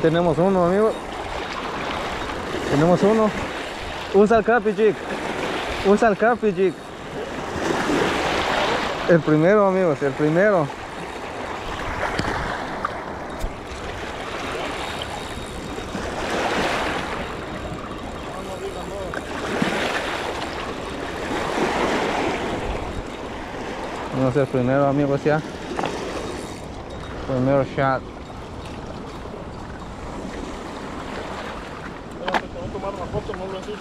Tenemos uno, amigos. Tenemos uno. Usa el crappie jig. Usa el crappie jig. El primero, amigos, el primero. Vamos a hacer primero, amigos, ya. Primero shot. Espérate, te voy a tomar una foto, no lo así.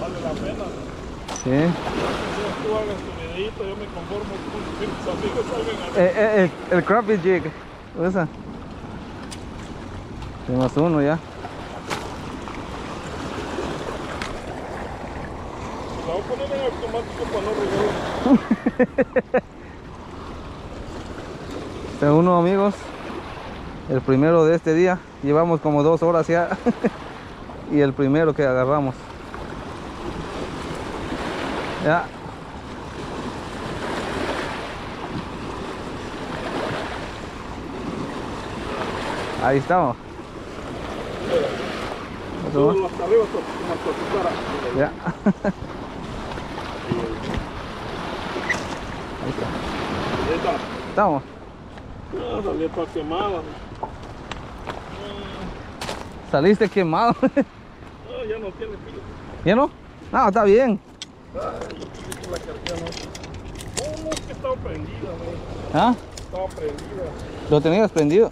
Vale la pena. Sí. Si tú hagas tu videito, yo me conformo con mis amigos salgan a Eh, eh, el, el crappie jig. Usa. Tenemos uno ya. La voy a poner en automático para no regalar. Este uno, amigos. El primero de este día. Llevamos como dos horas ya. y el primero que agarramos. Ya. Ahí estamos. Ya. Ahí está. Está. Estamos. Ah, salió toda quemada. Saliste quemado. Ah, ya no tiene pila. ¿Ya no? No, está bien. Ay, la cargué anoche. No, no, es que estaba prendida. ¿Ah? Estaba prendida. Lo tenías prendido.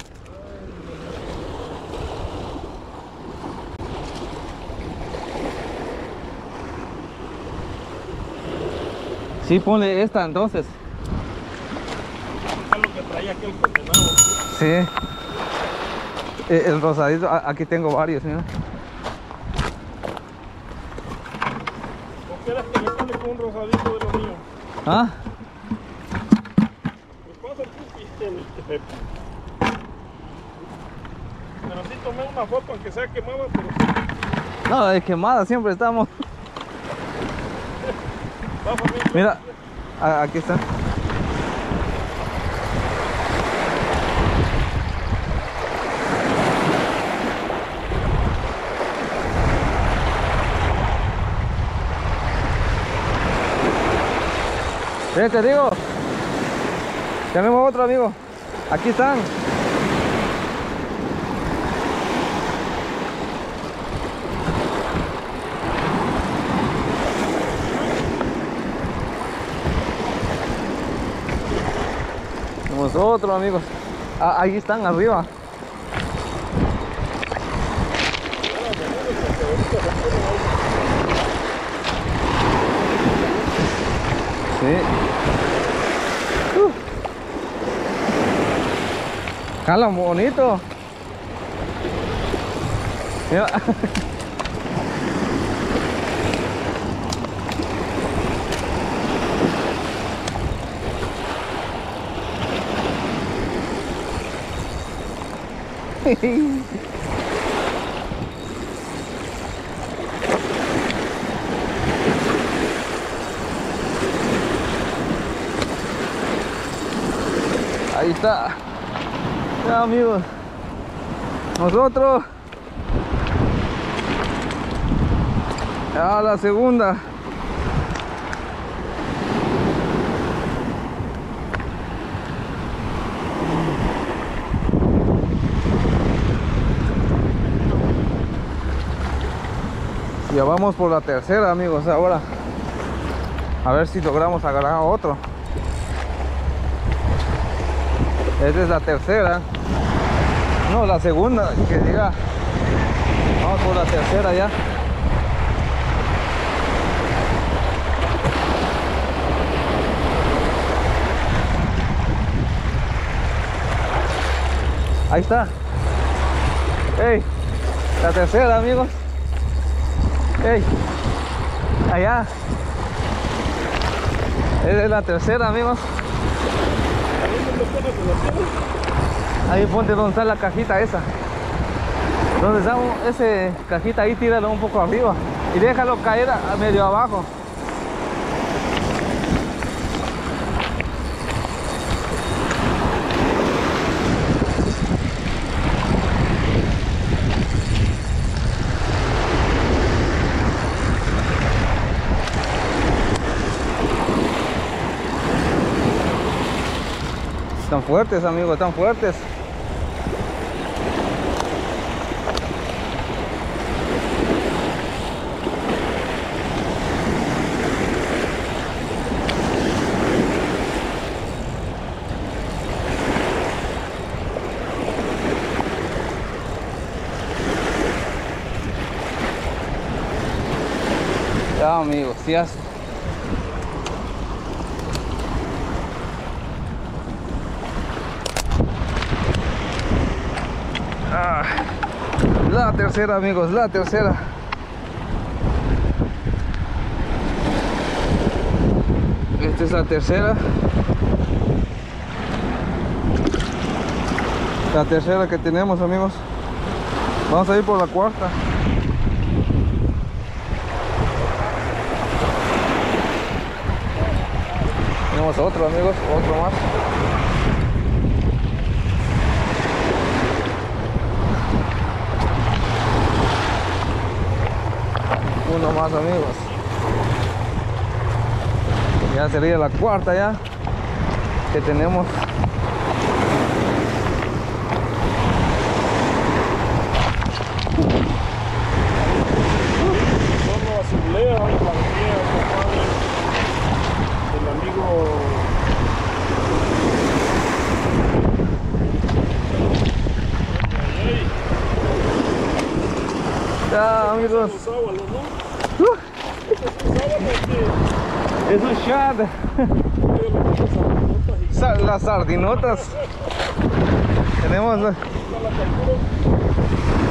Sí, ponle esta entonces. Es lo que traía aquel condenado. Sí. Eh, El rosadito, aquí tengo varios, mira. ¿Por qué eres que me sale con un rosadito de lo mío? ¿Ah? Me pasa el cookie. Este, Pero sí tomé una foto, aunque sea quemada, pero. No, de quemada siempre estamos. Va familia. Mira, aquí está. Eh, te digo. Tenemos otro amigo. Aquí están. Tenemos otro amigos. Ah, ahí están arriba. Sí. Jalan bonito. Mira. Ahí está. Ya amigos. Nosotros. A la segunda. Ya vamos por la tercera amigos ahora. A ver si logramos agarrar otro. Esta es la tercera. No, la segunda, que diga. Vamos por la tercera ya. Ahí está. Ey, la tercera, amigos. Ey, allá. Esa es la tercera, amigos. Ahí ponte donde está la cajita esa. Donde está ese cajita ahí, tíralo un poco arriba. Y déjalo caer a medio abajo. Están fuertes, amigos, están fuertes. Ya, amigos, ya. Ah, la tercera, amigos, la tercera. Esta es la tercera. La tercera que tenemos, amigos. Vamos a ir por la cuarta. Tenemos otro, amigos, otro más. Uno más, amigos. Ya sería la cuarta ya que tenemos. Son los azulejos ahí para que compadre. El amigo. Ay, Ya, amigos. ay, sábalo, ¿no? Uh, Este es un sábalo que- es un shad. que le pasa sardinotas y Las sardinotas. Tenemos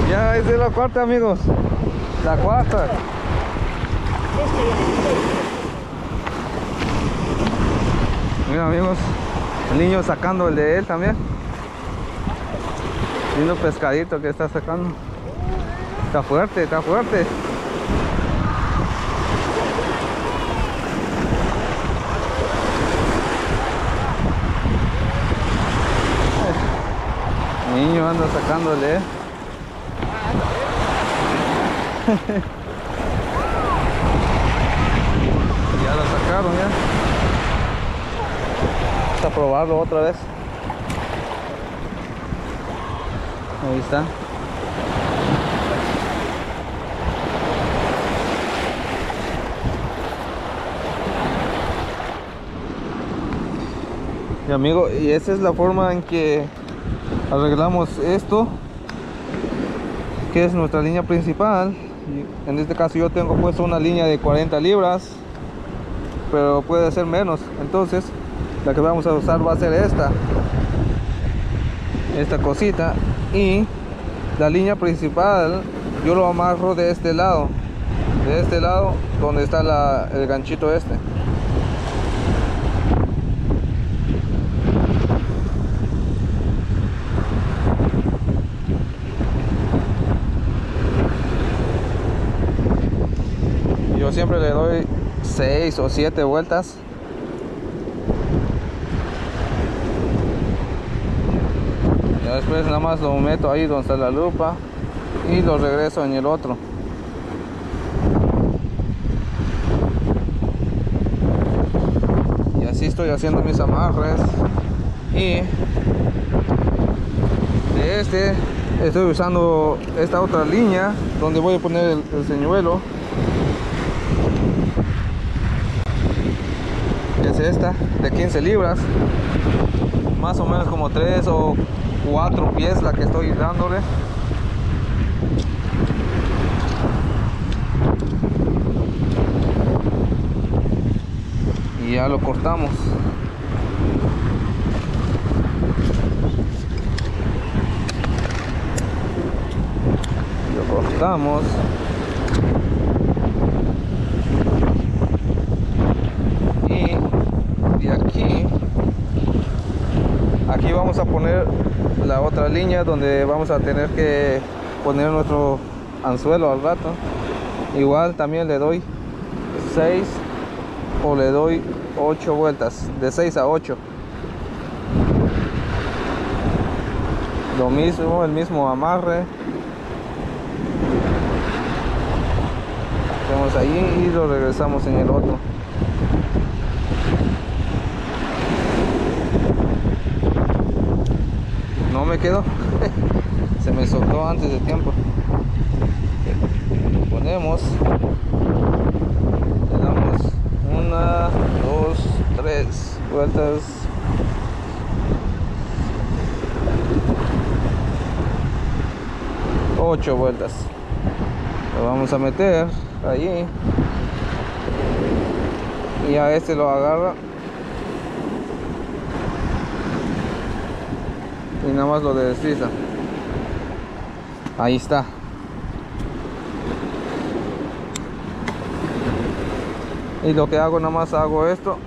ya esa es la cuarta, amigos. La cuarta. Mira, amigos. El niño sacando el de él también. Lindo pescadito que está sacando. Está fuerte, está fuerte. El niño anda sacándole. ya lo sacaron ya. Vamos a probarlo otra vez. Ahí está. Y amigo, y esa es la forma en que arreglamos esto, que es nuestra línea principal. En este caso yo tengo puesto una línea de 40 libras, pero puede ser menos. Entonces, la que vamos a usar va a ser esta, esta cosita y la línea principal yo lo amarro de este lado, de este lado donde está la- el ganchito este. Yo siempre le doy 6 o 7 vueltas. Ya después nada más lo meto ahí donde está la lupa y lo regreso en el otro. Y así estoy haciendo mis amarres. Y de este estoy usando esta otra línea donde voy a poner el señuelo. Es esta de 15 libras. Más o menos como 3 o 4 pies la que estoy dándole. Y ya lo cortamos. Lo cortamos y de aquí aquí vamos a poner la otra línea donde vamos a tener que poner nuestro anzuelo al rato. Igual también le doy 6 o le doy 8 vueltas de 6 a 8 lo mismo el mismo amarre. Hacemos ahí y lo regresamos en el otro me quedó se me soltó antes de tiempo. Ponemos le damos una dos tres vueltas. Ocho vueltas. Lo vamos a meter allí y a este lo agarra y nada más lo desliza. Ahí está. Y lo que hago nada más hago esto.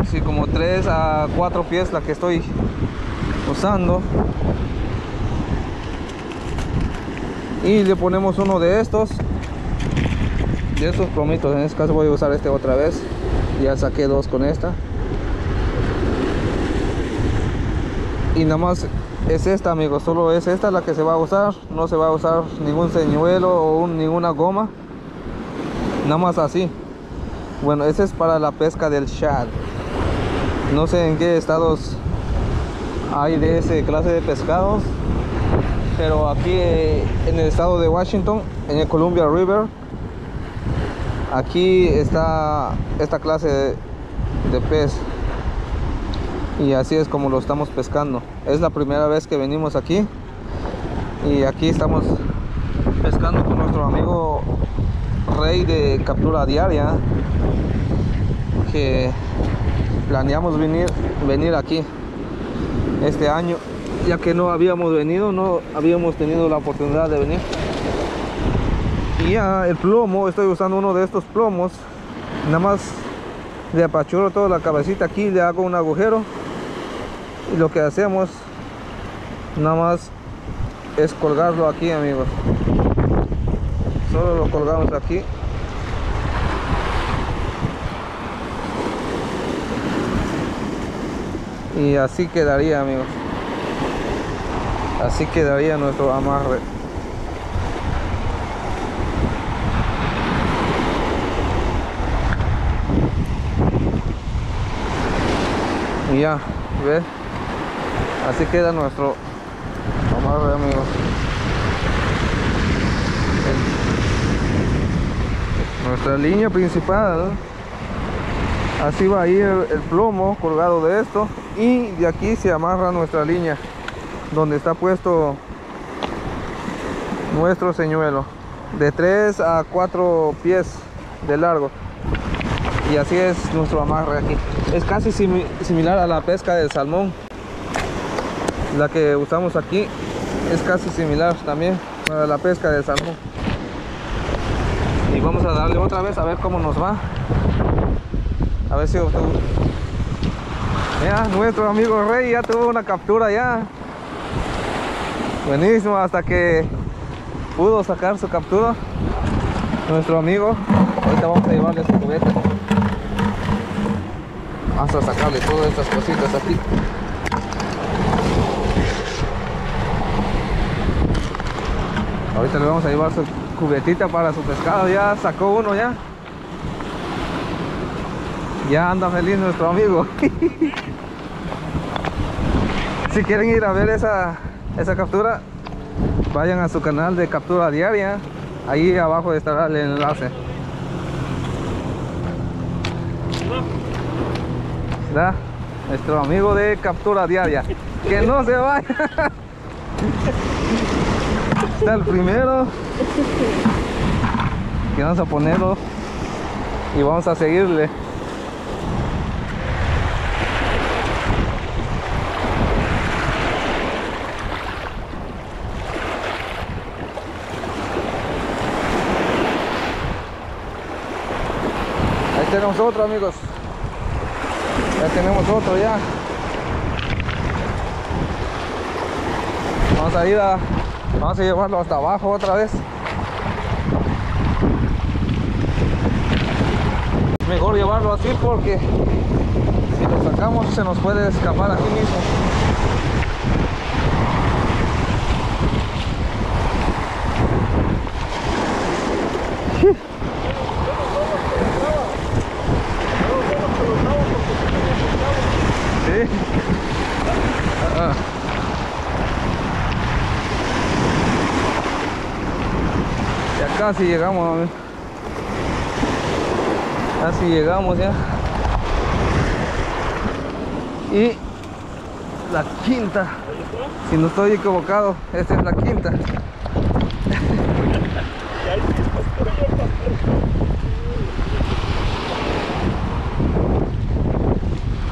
Así como 3 a 4 pies la que estoy usando. Y le ponemos uno de estos. De estos plomitos en este caso voy a usar este otra vez. Ya saqué dos con esta y nada más es esta amigos solo es esta la que se va a usar no se va a usar ningún señuelo o ninguna goma nada más así. Bueno ese es para la pesca del shad. No sé en qué estados hay de ese clase de pescados pero aquí eh, en el estado de Washington en el Columbia River aquí está esta clase de, de pez y así es como lo estamos pescando. Es la primera vez que venimos aquí. Y aquí estamos pescando con nuestro amigo rey de captura diaria que planeamos venir venir aquí este año ya que no habíamos venido no habíamos tenido la oportunidad de venir. Y ya el plomo estoy usando uno de estos plomos. Nada más le apachuro toda la cabecita aquí le hago un agujero y lo que hacemos nada más es colgarlo aquí amigos. Solo lo colgamos aquí. Y así quedaría amigos. Así quedaría nuestro amarre. Ya ves así queda nuestro amarre amigos. Nuestra línea principal. Así va a ir el plomo colgado de esto. Y de aquí se amarra nuestra línea donde está puesto nuestro señuelo de 3 a 4 pies de largo. Y así es nuestro amarre aquí. Es casi similar a la pesca del salmón la que usamos aquí es casi similar también para la pesca de salmón. Y vamos a darle otra vez a ver cómo nos va. A ver si obtuvo. Ya nuestro amigo rey ya tuvo una captura ya. Buenísimo hasta que pudo sacar su captura. Nuestro amigo ahorita vamos a llevarle su cubeta vamos a sacarle todas estas cositas aquí Ahorita le vamos a llevar su cubetita para su pescado. Ya sacó uno ya. Ya anda feliz nuestro amigo. si quieren ir a ver esa, esa captura, vayan a su canal de captura diaria. Ahí abajo estará el enlace. ¿Verdad? Nuestro amigo de captura diaria. Que no se vaya. está el primero. Que vamos a ponerlo. Y vamos a seguirle. Ahí tenemos otro amigos. Ya tenemos otro ya. Vamos a ir a Vamos a llevarlo hasta abajo otra vez. Mejor llevarlo así porque si lo sacamos se nos puede escapar aquí mismo. Sí. Ah. Ya casi llegamos. Casi llegamos ya. Y la quinta. Si no estoy equivocado, esta es la quinta.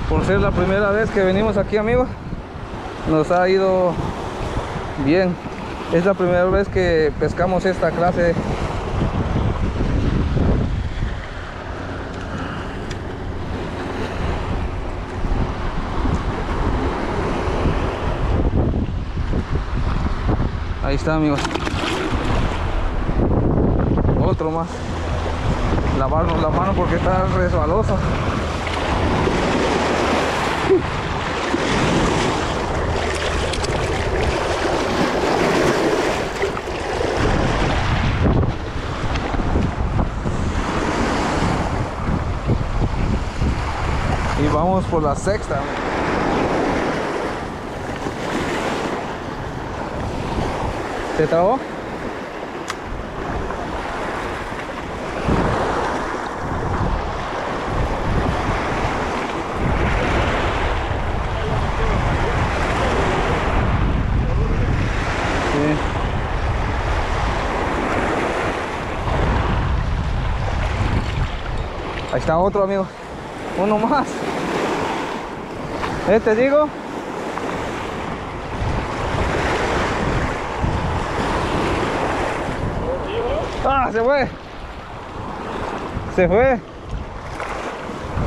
Por ser la primera vez que venimos aquí, amigos, nos ha ido bien. Es la primera vez que pescamos esta clase Ahí está amigos. Otro más. Lavarnos la mano porque está resbalosa. Y vamos por la sexta. Ahí está otro amigo. Uno más. ¿Eh, te digo? Se fue. Se fue.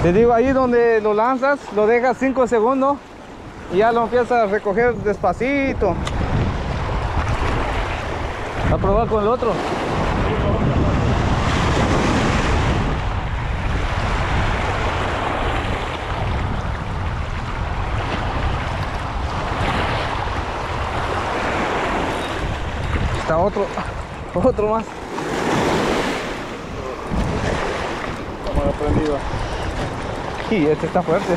Te digo, ahí donde lo lanzas, lo dejas 5 segundos y ya lo empiezas a recoger despacito. A probar con el otro. Otro, otro más. Prendida. Y este está fuerte.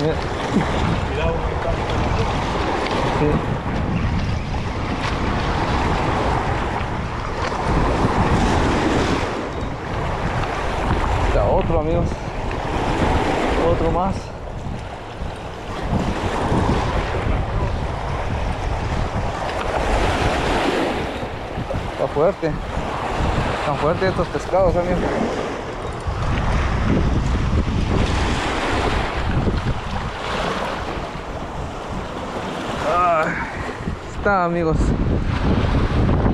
Mira. Está otro amigos. Otro más. Está fuerte. Están fuertes estos pescados amigos. Está amigos.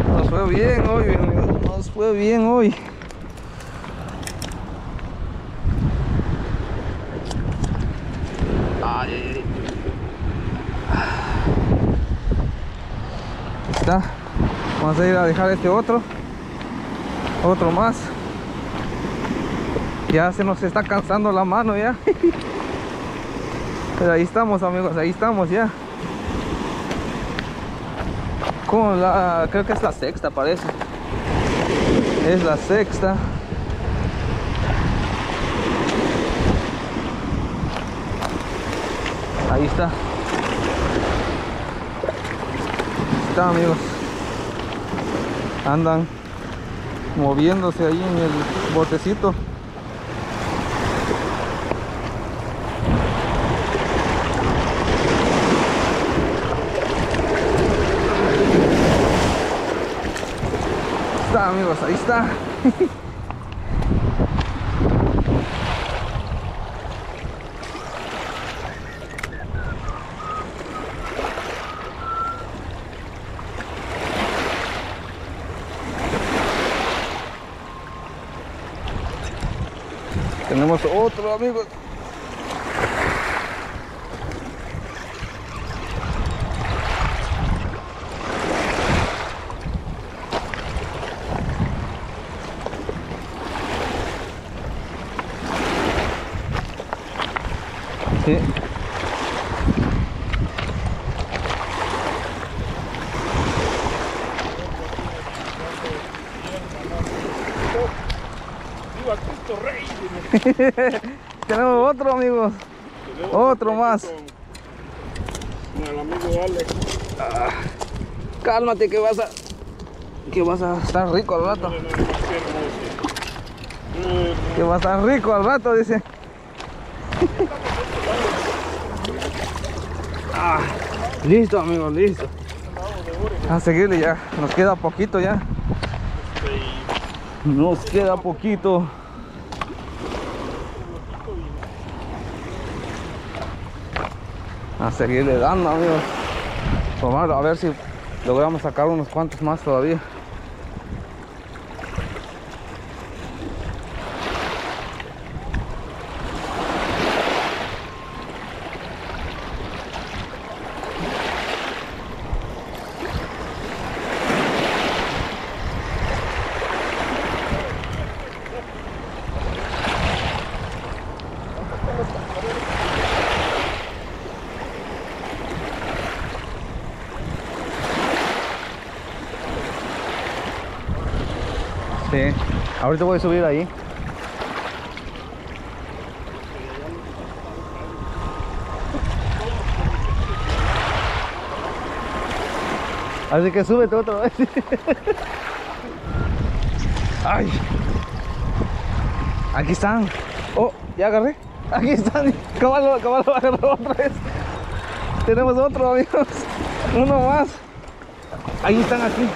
Nos fue bien hoy, amigos. Nos fue bien hoy. Ay, Está. Vamos a ir a dejar este otro. Otro más. Ya se nos está cansando la mano ya. Pero ahí estamos amigos, ahí estamos ya. Con la, creo que es la sexta parece. Es la sexta. Ahí está. Está amigos. Andan moviéndose ahí en el botecito. Está amigos, ahí está. Tenemos otro amigos. Tenemos otro amigos. Otro más. Con, el amigo Alex. Ah, cálmate que vas a que vas a estar rico al rato. Que va a estar rico al rato, dice. Ah, listo, amigos, listo. A seguirle ya. Nos queda poquito ya. Nos queda poquito. A seguirle dando, amigos. Tomar, a ver si logramos sacar unos cuantos más todavía. Sí, ahorita voy a subir ahí. Así que súbete otra vez. Ay. Aquí están. Oh, ya agarré. Aquí están. Caballo, caballo agarró otra vez. Tenemos otro, amigos. Uno más. Ahí están aquí.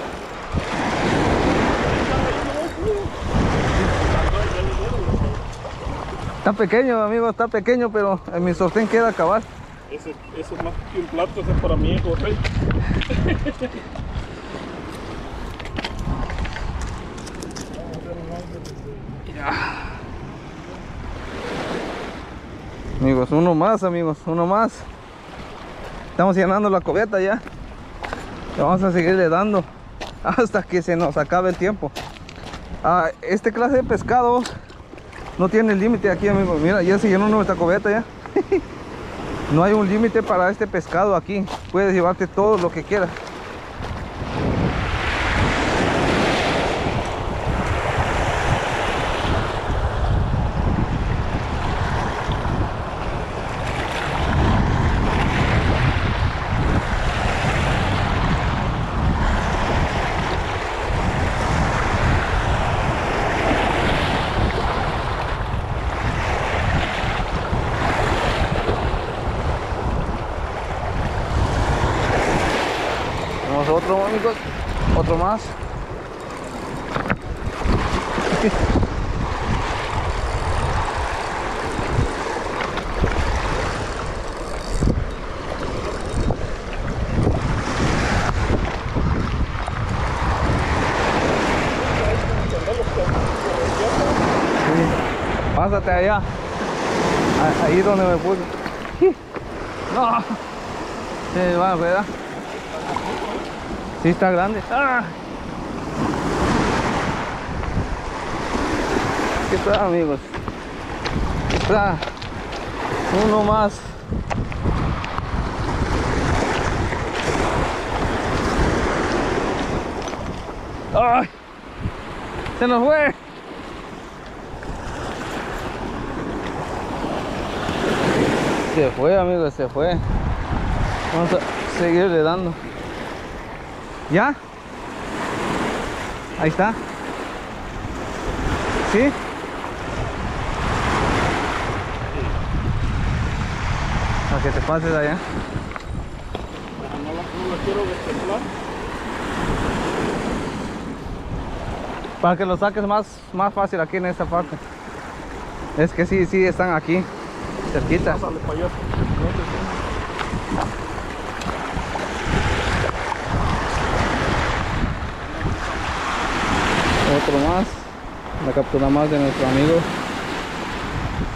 Está pequeño, amigo, está pequeño, pero en mi sostén queda acabar. Ese es más que un plato, ese es para hijo, rey. Amigos, uno más, amigos, uno más. Estamos llenando la cubeta ya. Le vamos a seguirle dando hasta que se nos acabe el tiempo. Ah, este clase de pescado no tiene límite aquí, amigos. Mira, ya se llenó nuestra cubeta ya. no hay un límite para este pescado aquí. Puedes llevarte todo lo que quieras. Tenemos otro, amigos. Otro más. Sí. Pásate allá. Ahí donde me puse. No. Se va, ¿verdad? Sí está grande. ¡Ah! ¿Qué tal amigos? Está uno más. ¡Ay! Se nos fue. Se fue amigos, se fue. Vamos a seguirle dando. ¿Ya? Ahí está. ¿Sí? Que te pases allá. No quiero. Para que lo saques más, más fácil aquí en esta parte. Es que sí, sí, están aquí. Cerquita. Otro más. La captura más de nuestro amigo.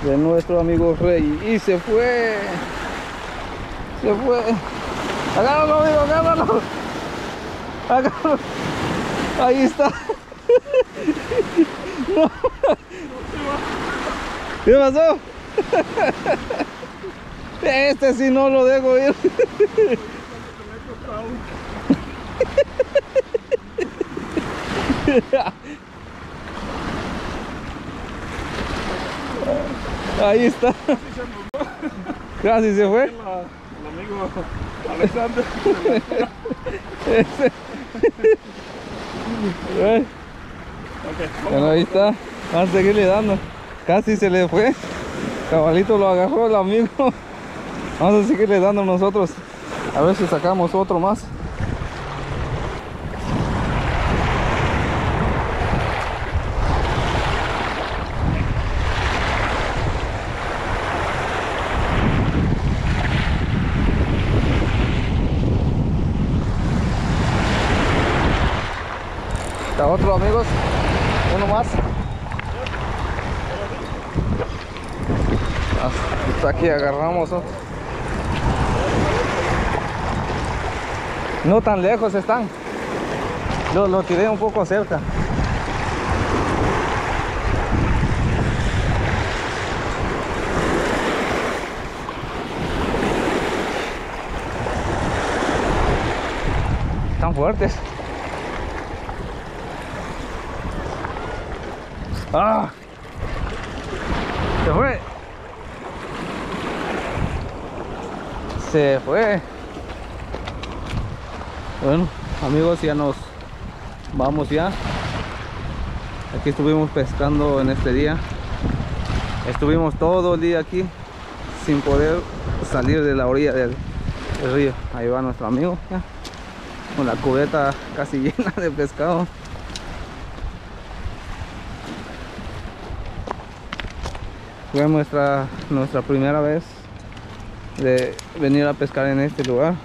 De nuestro amigo Rey. Y se fue. Se fue. Agárralo, amigo, agárralo. Agárralo. Ahí está. No. ¿Qué pasó? Este sí no lo dejo ir. Ahí está. Casi se fue. Bueno, ahí está. Vamos a seguirle dando. Casi se le fue. Cabalito lo agarró el amigo. Vamos a seguirle dando nosotros. A ver si sacamos otro más. Está otro amigos. Uno más. Hasta aquí agarramos otro. No tan lejos están. Lo, lo tiré un poco cerca. Están fuertes. ¡Ah! Se fue. Se fue. Bueno, amigos, ya nos vamos ya. Aquí estuvimos pescando en este día. Estuvimos todo el día aquí sin poder salir de la orilla del, río. Ahí va nuestro amigo, con la cubeta casi llena de pescado. Fue nuestra, nuestra primera vez de venir a pescar en este lugar.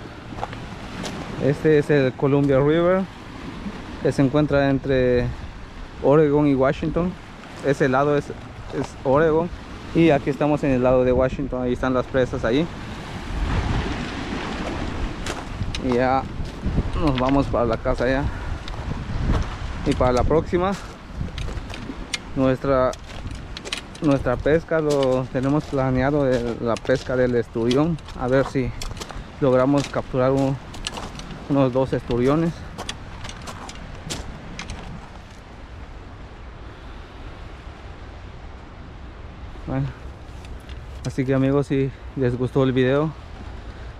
Este es el Columbia River que se encuentra entre Oregon y Washington. Ese lado es, es Oregon y aquí estamos en el lado de Washington. Ahí están las presas ahí. Y ya nos vamos para la casa ya. Y para la próxima nuestra nuestra pesca lo tenemos planeado de la pesca del esturión a ver si logramos capturar un, unos dos esturiones. Bueno, así que amigos si les gustó el video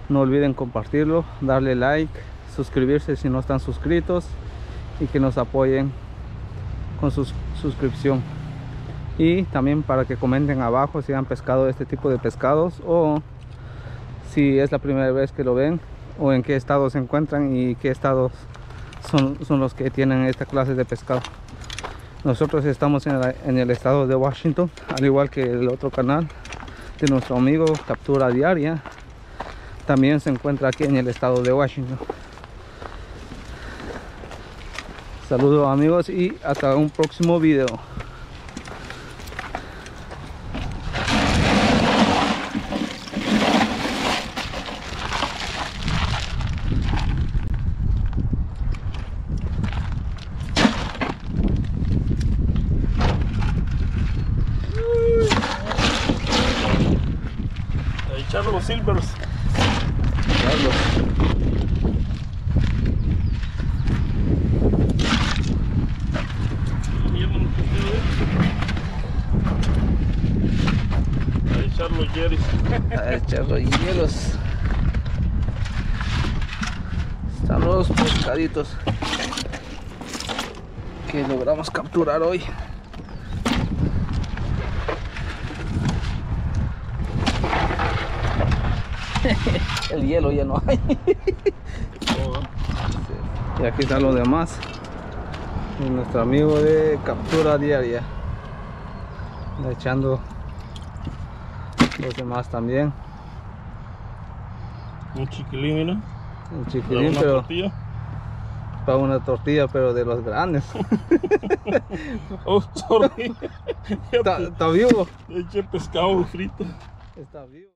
no olviden compartirlo darle like suscribirse si no están suscritos y que nos apoyen con su suscripción y también para que comenten abajo si han pescado este tipo de pescados o si es la primera vez que lo ven o en qué estado se encuentran y qué estados son, son los que tienen esta clase de pescado. Nosotros estamos en, en, el estado de Washington al igual que el otro canal de nuestro amigo captura diaria. También se encuentra aquí en el estado de Washington. Saludos amigos y hasta un próximo video Jerry. Ahí Charlos hielos. Están los pescaditos que logramos capturar hoy. el hielo ya no hay. y aquí están los demás. Nuestro amigo de captura diaria. Echando los demás también. Un chiquilín, mira. Un chiquilín, pero tortilla? para una tortilla, pero de los grandes. oh, sorry. Está, está vivo. Eché pescado frito. Está vivo.